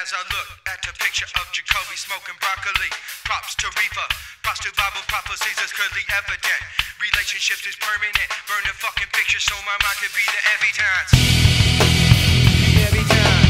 As I look at a picture of Jacoby smoking broccoli, props to Reefer, props to Bible prophecies is clearly evident. Relationships is permanent, burn the fucking picture so my mind can be the every time. Every time.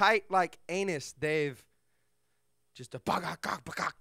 Tight like anus, Dave. Just a bagak, bagak.